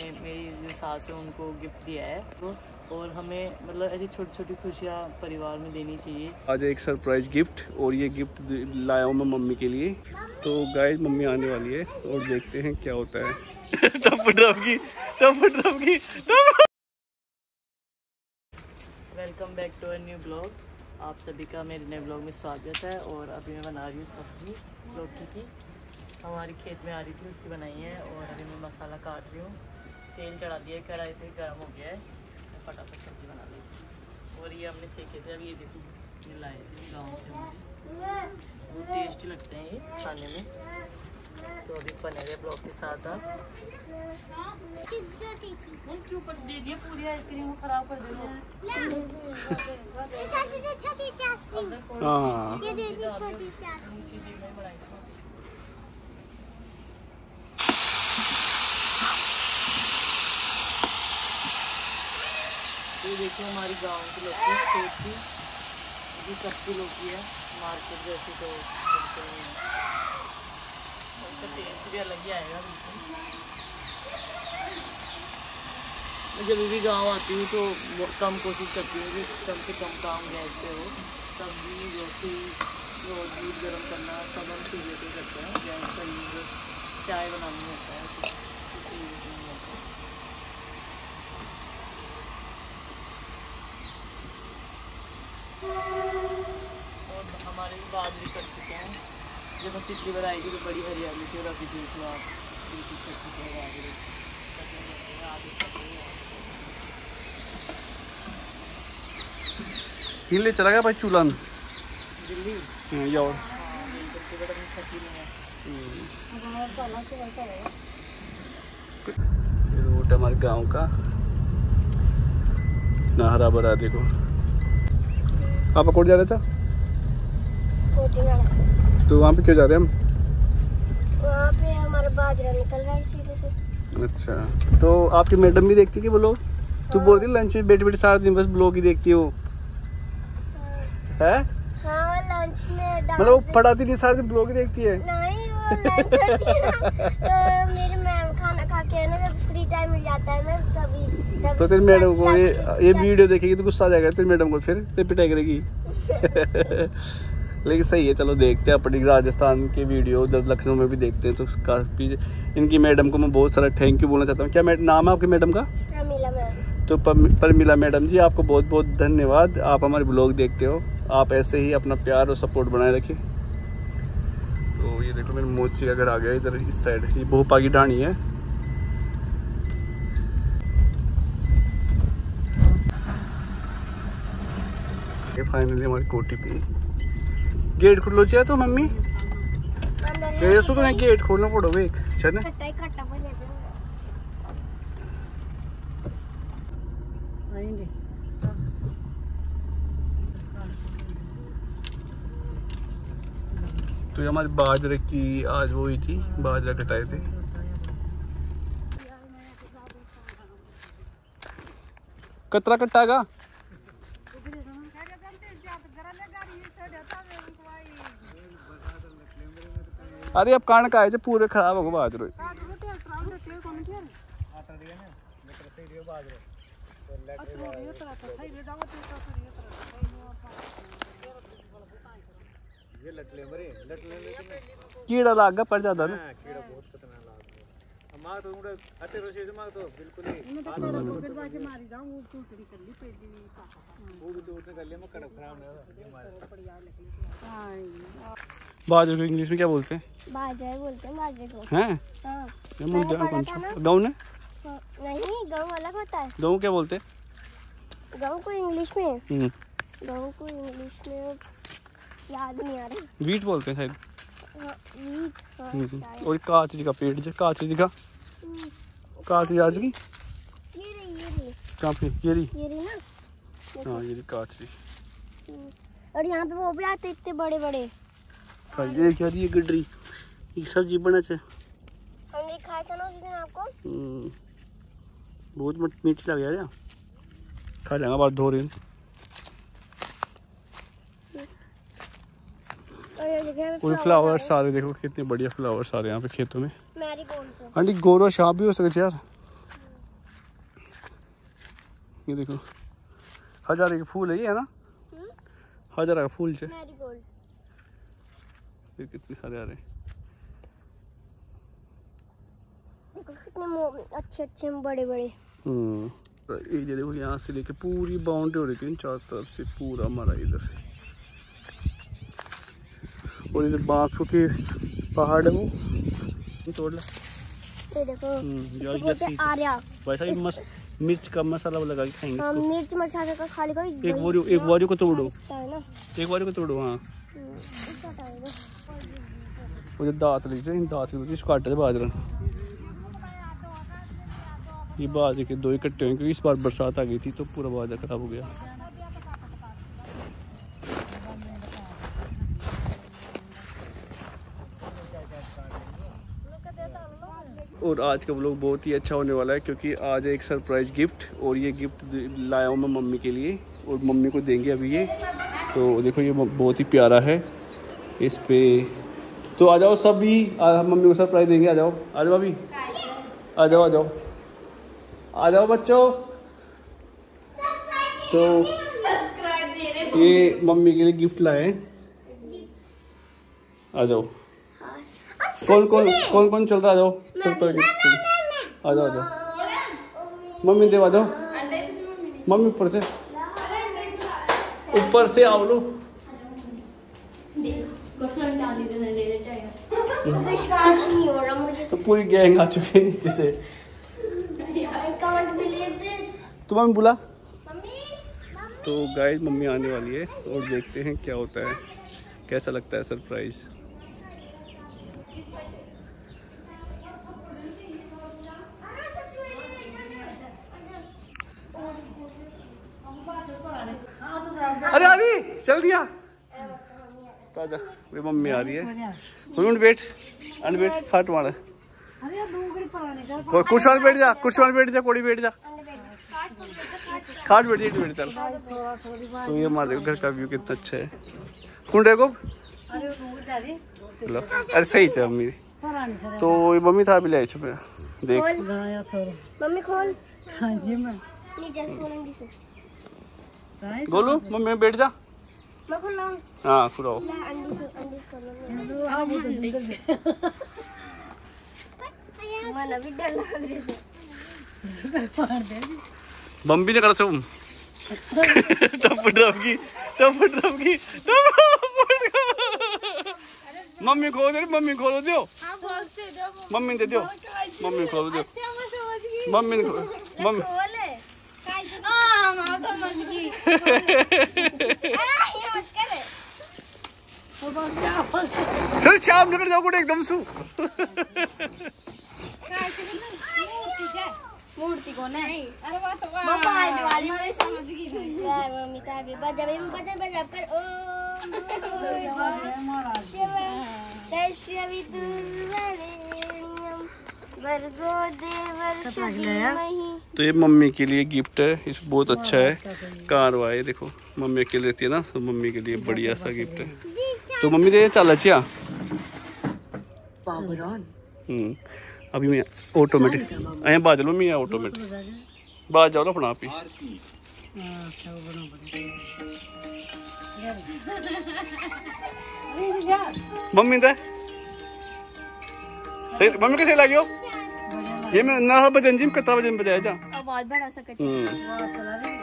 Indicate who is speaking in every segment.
Speaker 1: मेरी जो सास है उनको गिफ्ट दिया है। तो और हमें मतलब ऐसी छोटी छोटी खुशियाँ परिवार में देनी चाहिए।
Speaker 2: आज एक सरप्राइज़ गिफ्ट और ये गिफ्ट लाया हूँ मैं मम्मी के लिए। तो गाइस मम्मी आने वाली है और देखते हैं क्या होता है। टप टप की टप टप की
Speaker 1: welcome back to a new blog आप सभी का मेरे नए ब्लॉग में स्वागत है और अभी मैं बना रही हूँ सब्ज़ी लौकी की। हमारी खेत में आ रही थी उसकी बनाई है और अभी मैं मसाला काट रही हूँ। तेल चढ़ा दिया कढ़ाई पे गर्म हो गया है। मैं फटाफट सब्ज़ी बना ली। और ये हमने सेके थे अभी ये देखो ये लाए थे गाँव से वो टेस्टी लगते हैं ये खाने में। तो अभी बने हुए ब्लॉग के साथ आप। उनके ऊपर दे दिया पूरी आइसक्रीम खराब कर दे
Speaker 2: हाँ
Speaker 1: नीचे जी में बनाई थी। ये देखिए हमारी गाँव की लौकी खेत की ये कच्ची लौकी है, मार्केट जैसे तो उसका टेस्ट भी अलग ही आएगा जब भी गाँव आती हूँ तो कम कोशिश करती हूँ कि कम से कम काम गैस पे हो। सब्ज़ी, रोटी, रोज दूध गर्म करना, सब हम पे करते हैं। गैस का यूज़ चाय बनानी होता है कुछ किसी यूज़ नहीं होता और हमारे भी बाजरी कर चुके हैं। जब हम पिछली बार थी तो बड़ी हरियाली थी और अभी देख लो आप बिल्कुल कर चुके हैं बाजरी
Speaker 2: चला गया भाई चूल्हा? में
Speaker 1: दिल्ली?
Speaker 2: हाँ, ये और।
Speaker 1: हाँ है
Speaker 2: ये रोड हमारे गाँव का। ना हरा भरा देखो। आप अकोट जा रहे था? तो वहाँ पे क्यों जा रहे हैं
Speaker 3: वहाँ पे हमारा बाजरा निकल रहा है सीधे से।
Speaker 2: अच्छा तो आपकी मैडम भी देखती है कि ब्लॉग तू बोल रही लंच में बैठे बैठे सारा दिन बस ब्लॉग ही देखती हो। है?
Speaker 3: हाँ लंच में
Speaker 2: मतलब वो पढ़ाती नहीं सारा दिन ब्लॉग ही देखती है।
Speaker 3: नहीं वो लंच होती है तो मेरी मैम खाना खा के है ना जब फ्री टाइम मिल जाता है ना तभी तभी
Speaker 2: तो तेरी मैडम को ये ये वीडियो देखेगी तो गुस्सा आ जाएगा तेरी मैडम को फिर ते पिटाई करेगी। लेकिन सही है चलो देखते हैं अपनी राजस्थान की वीडियो उधर लखनऊ में भी देखते हैं तो काफ़ी इनकी मैडम को मैं बहुत सारा थैंक यू बोलना चाहता हूँ। क्या नाम है आपकी मैडम का? तो पर- परमिला मैडम जी आपको बहुत बहुत धन्यवाद। आप हमारे ब्लॉग देखते हो। आप ऐसे ही अपना प्यार और सपोर्ट बनाए रखें तो ये देखो मेरे मोची घर आ गया इधर इस साइड ये भोपा की ढाणी है। ये फाइनली हमारी कोठी पे। गेट खुलो चाहिए तो मम्मी। ये सो तो गेट खोलना पड़ो एक चल
Speaker 1: आएँगे।
Speaker 2: तो ये हमारी बाजरे की आज वो हुई थी बाजरा कटाए थे। कतरा कट्टागा अरे अब कान का आए पूरे खराब होगा बाजरो कीड़ा लाग गया पर ज़्यादा ना। बाजरे को इंग्लिश में क्या बोलते हैं
Speaker 3: बाजरा बोलते हैं बाजरे को
Speaker 2: हैं
Speaker 3: हाँ
Speaker 2: ये मुझे कौन सा। गाँव ने
Speaker 3: हाँ, नहीं गाँव अलग होता है
Speaker 2: गाँव क्या बोलते हैं
Speaker 3: गाँव को इंग्लिश में
Speaker 2: हम्म,
Speaker 3: गाँव को इंग्लिश में याद नहीं आ रहा
Speaker 2: वीट बोलते हैं शायद
Speaker 3: हाँ, वीट हाँ,
Speaker 2: हम्म,
Speaker 3: शायद।
Speaker 2: और काचरी का पेड़ जो काचरी का
Speaker 3: हम्म,
Speaker 2: काचरी आज की।
Speaker 3: ये ये
Speaker 2: कहाँ पे ये
Speaker 3: देखो।
Speaker 2: हाँ ये काचरी
Speaker 3: हम्म, और यहाँ पे वो भी आते इतने बड़े बड़े
Speaker 2: हाँ, ये क्या रही है गडरी। ये सब्ज़ी बना से
Speaker 3: हमने खाया था ना उस दिन आपको?
Speaker 2: हम्म, बहुत मीठी लग यार। खा जाएगा बात धो रही
Speaker 3: और ये
Speaker 2: फ्लावर सारे देखो कितने बढ़िया फ्लावर सारे यहाँ पे खेतों में। जी गोरो शाप भी हो सकते यार। ये देखो। हजारे के फूल है ये है ना?
Speaker 3: हम्म?
Speaker 2: हजारा का फूल है ये कितने सारे आ रहे हैं?
Speaker 3: देखो कितने अच्छे अच्छे बड़े बड़े।
Speaker 2: हम्म। एरिया देखो यहाँ से लेके पूरी बाउंड्री हो रही थी चारों तरफ़ से पूरा हमारा इधर से। और इधर बांसों के पहाड़ है। वो तोड़ ला। हम्म,
Speaker 3: हैं
Speaker 2: वैसा ही मस मिर्च का मसाला लगा के खाएँगे
Speaker 3: हाँ मिर्च मसाले का खाली कोई
Speaker 2: एक वारी एक वारी को तोड़ो। एक बारी को तोड़ो हाँ।
Speaker 3: हम्म,
Speaker 2: जो दांत लीजिए इन दांत लीजिए इसको काटे थे बाजरा ये बाजरे के दो इकट्ठे हुए क्योंकि इस बार बरसात आ गई थी तो पूरा बाजरा खराब हो गया। और आज का व्लॉग बहुत ही अच्छा होने वाला है क्योंकि आज है एक सरप्राइज़ गिफ्ट और ये गिफ्ट लाया हूँ मैं मम्मी के लिए और मम्मी को देंगे अभी ये। तो देखो ये बहुत ही प्यारा है। इस पे तो आ जाओ सब भी मम्मी को सरप्राइज़ देंगे आ जाओ। आ जाओ अभी। आ जाओ आ जाओ। आ जाओ बच्चों। तो ये मम्मी के लिए गिफ्ट लाए हैं। आ जाओ। कौन कौन कौन कौन चल रहा है आ जाओ आ जाओ आ जाओ मम्मी देव आ जाओ मम्मी ऊपर से ऊपर से आओ लो तो पूरी गैंग आ चुकी है नीचे से. तो मम्मी बुला तो गाइस मम्मी आने वाली है और देखते हैं क्या होता है। कैसा लगता है सरप्राइज़ अरे आ रही चल दिया तो मेरी मम्मी आ रही है। मम्मी बैठ अंड बैठ खाट मार। कुर्सी वाले बैठ जा कुर्सी वाले बैठ जा कोड़ी बैठ जा। खाट बैठ जा इट बैठ चल। तो ये हमारे घर का व्यू कितना अच्छा है। कौन रहेगो लो अरे सही है मम्मी। तो ये मम्मी था भी ले छुपे देख।
Speaker 3: मम्मी खोल। नीचे से खोलेंगी से
Speaker 2: गोलू मम्मी बैठ जा।
Speaker 3: मैं हूँ खोल मन अभी डर लग रही है
Speaker 2: मम्मी ने कर से टप टप की टप टप की मम्मी खोल दे मम्मी खोल दो मम्मी दे दो मम्मी खोल दो मम्मी मम्मी सर शाम निकल जाओ गुड एकदम सु।
Speaker 3: मूर्ति को नहीं। अरे वो तो मोबाइल वाली मैं समझ गई यार मम्मी का भी। बजा भी बजा बजा कर। ओ। शिव दशवी दुर्वरेण्यम। वर्गो देवर
Speaker 2: तो ये मम्मी के लिए गिफ्ट है इस बहुत अच्छा है। कारवा है देखो मम्मी अकेले रहती है ना तो मम्मी के लिए बढ़िया सा गिफ्ट है। तो मम्मी दे चल अच्छा हम्म अभी मैं ऑटोमेटिक अं बाज लो मैं ऑटोमेटिक बाज जाओ अपना आप ही। मम्मी दे। सही मम्मी कैसे लगी हो? ये मैं ना बजन जी कितना बजन बजाया जा।
Speaker 3: आवाज़ बढ़ा सके
Speaker 2: हम्म।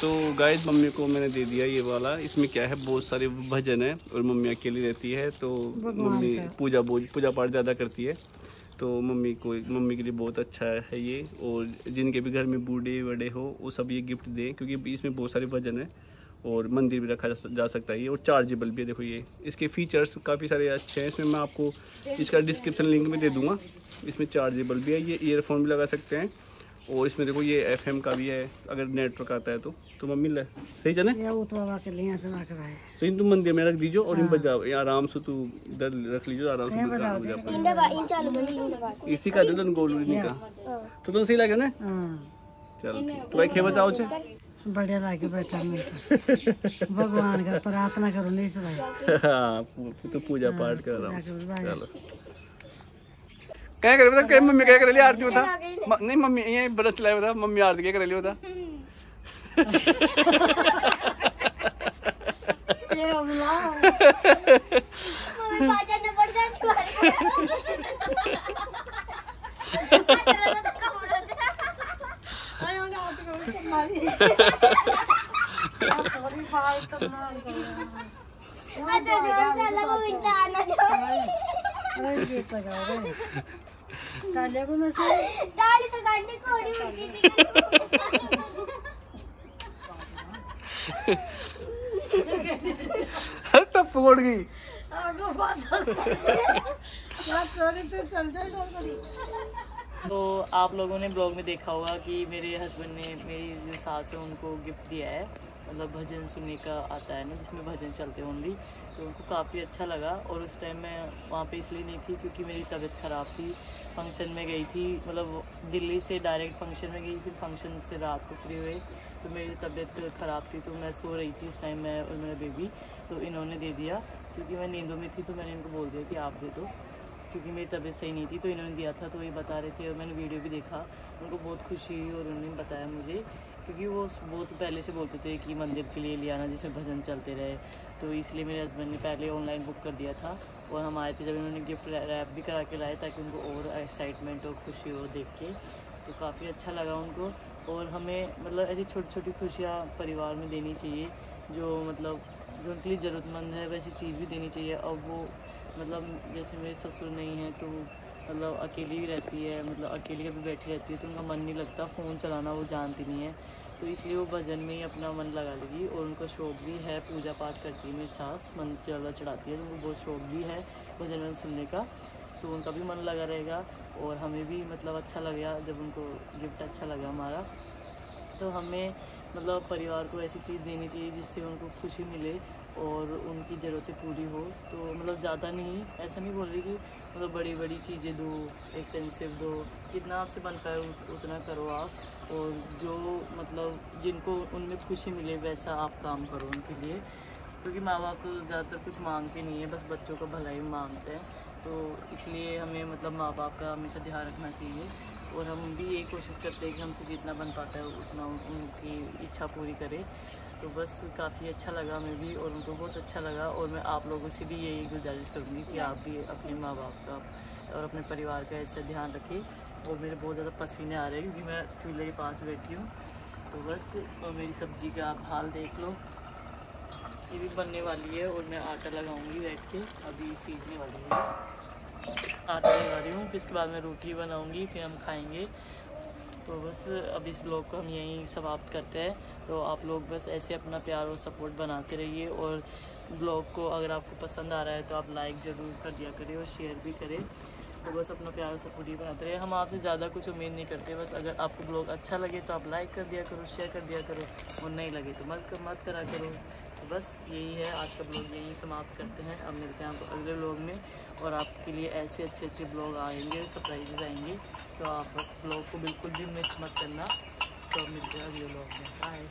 Speaker 2: तो गाइस मम्मी को मैंने दे दिया ये वाला। इसमें क्या है? बहुत सारे भजन है और मम्मी अकेली रहती है तो मम्मी पूजा बोझ पूजा पाठ ज़्यादा करती है। तो मम्मी को मम्मी के लिए बहुत अच्छा है ये। और जिनके भी घर में बूढ़े बड़े हो वो सब ये गिफ्ट दें क्योंकि इसमें बहुत सारे भजन है। और मंदिर भी रखा जा- सकता है ये और चार्जेबल भी है देखो ये। इसके फीचर्स काफ़ी सारे अच्छे हैं इसमें मैं आपको इसका डिस्क्रिप्शन लिंक में दे दूँगा। इसमें चार्जेबल भी है ये ईयरफोन भी लगा सकते हैं। और इसमें देखो ये एफएम का भी है अगर नेटवर्क आता है तो। तो मम्मी ले सही चले
Speaker 4: वो तो के लिए।
Speaker 2: तो इन तुम मंदिर में रख दीजिए और इन बजाओ ये आराम से तू इधर रख लीजिए आराम से
Speaker 3: चालू
Speaker 2: इसी का दे गोल का।
Speaker 3: हाँ।
Speaker 2: तो तुम सही लगे ना? चलो ठीक। तो भाई खे बचाओ छे
Speaker 4: बढ़िया लाके बैठा मैं तो। भगवान का प्रार्थना करूँ नहीं से भाई।
Speaker 2: हाँ तो पूजा पाठ कर रहा हूँ। चलो। क्या करे बता क्या मम्मी क्या करे आरती बता नहीं मम्मी ये बड़ा चलाए बता मम्मी आरती क्या करे लियो बता
Speaker 4: ये अम्मा
Speaker 3: मम्मी पाचन ने पड़ जाती मारे तो कम हो जाता
Speaker 4: आयोगे आप को तुम्हारी सॉरी भाई तुम ना
Speaker 3: अरे ज़ोर से अलग हो मिनट आना जो
Speaker 4: अरे गीत लगा रे काले को मैं से
Speaker 3: ताली तो गांडी कोड़ी उठती थी
Speaker 2: टप गई।
Speaker 1: तो आप लोगों ने ब्लॉग में देखा होगा कि मेरे हस्बैंड ने मेरी जो सास है, उनको गिफ्ट दिया है। मतलब भजन सुनने का आता है ना, जिसमें भजन चलते हैं ओनली तो उनको काफ़ी अच्छा लगा और उस टाइम मैं वहाँ पे इसलिए नहीं थी क्योंकि मेरी तबीयत ख़राब थी। फ़ंक्शन में गई थी मतलब दिल्ली से डायरेक्ट फ़ंक्शन में गई फिर फ़ंक्शन से रात को फ्री हुए। तो मेरी तबीयत ख़राब थी तो मैं सो रही थी उस टाइम मैं और मेरा बेबी तो इन्होंने दे दिया। क्योंकि मैं नींदों में थी तो मैंने इनको बोल दिया कि आप दे दो, क्योंकि मेरी तबीयत सही नहीं थी तो इन्होंने दिया था तो ये बता रहे थे और मैंने वीडियो भी देखा। उनको बहुत खुशी हुई और उन्होंने बताया मुझे, क्योंकि वो बहुत पहले से बोलते थे कि मंदिर के लिए ले आना, जिसमें भजन चलते रहे। तो इसलिए मेरे हस्बैंड ने पहले ऑनलाइन बुक कर दिया था और हम आए थे जब इन्होंने गिफ्ट रैप भी करा के लाए ताकि उनको और एक्साइटमेंट और खुशी हो देख के। तो काफ़ी अच्छा लगा उनको। और हमें मतलब ऐसी छोटी छोटी खुशियाँ परिवार में देनी चाहिए, जो मतलब जो उनके लिए ज़रूरतमंद है, वैसी चीज़ भी देनी चाहिए। और वो मतलब जैसे मेरे ससुर नहीं है तो मतलब अकेली भी रहती है मतलब अकेली कभी बैठी रहती है तो उनका मन नहीं लगता फ़ोन चलाना, वो जानती नहीं है। तो इसलिए वो भजन में ही अपना मन लगा लेगी और उनका शौक भी है पूजा पाठ करती है मेरी सास मन ज़्यादा चढ़ाती है तो उनको बहुत शौक भी है भजन वज़न सुनने का। तो उनका भी मन लगा रहेगा और हमें भी मतलब अच्छा लगेगा जब उनको गिफ्ट अच्छा लगा हमारा। तो हमें मतलब परिवार को ऐसी चीज़ देनी चाहिए जिससे उनको खुशी मिले और उनकी ज़रूरतें पूरी हो। तो मतलब ज़्यादा नहीं, ऐसा नहीं बोल रही कि मतलब बड़ी बड़ी चीज़ें दो एक्सपेंसिव दो जितना आपसे बन पाए उतना करो आप। और जो मतलब जिनको उनमें खुशी मिले वैसा आप काम करो उनके लिए। क्योंकि माँ बाप तो ज़्यादातर कुछ मांगते नहीं है, बस बच्चों का भला ही मांगते हैं। तो इसलिए हमें मतलब माँ बाप का हमेशा ध्यान रखना चाहिए और हम भी यही कोशिश करते हैं कि हमसे जितना बन पाता है उतना उनकी इच्छा पूरी करें। तो बस काफ़ी अच्छा लगा हमें भी और उनको बहुत अच्छा लगा और मैं आप लोगों से भी यही गुजारिश करूँगी कि आप भी अपने माँ बाप का और अपने परिवार का ऐसा ध्यान रखें और मेरे बहुत ज़्यादा पसीने आ रहे हैं क्योंकि मैं चूल्हे के पास बैठी हूँ। तो बस, और मेरी सब्ज़ी का आप हाल देख लो। ये भी बनने वाली है और मैं आटा लगाऊँगी बैठ के। अभी सीजने वाली है। आटा लगा रही हूँ, फिर इसके बाद मैं रोटी बनाऊँगी, फिर हम खाएँगे। तो बस अब इस ब्लॉग को हम यहीं समाप्त करते हैं। तो आप लोग बस ऐसे अपना प्यार और सपोर्ट बनाते रहिए और ब्लॉग को अगर आपको पसंद आ रहा है तो आप लाइक ज़रूर कर दिया करें और शेयर भी करें। तो बस अपना प्यार और सपोर्ट ही बनाते रहे हम आपसे ज़्यादा कुछ उम्मीद नहीं करते, बस अगर आपको ब्लॉग अच्छा लगे तो आप लाइक कर दिया करो शेयर कर दिया करो। और नहीं लगे तो मत कर, मत करा करो। बस यही है, आज का ब्लॉग यही समाप्त करते हैं। अब मिलते हैं आपको अगले ब्लॉग में और आपके लिए ऐसे अच्छे अच्छे ब्लॉग आएँगे सरप्राइजेज आएँगे। तो आप बस ब्लॉग को बिल्कुल भी मिस मत करना। तो मिलते हैं अगले ब्लॉग में। बाय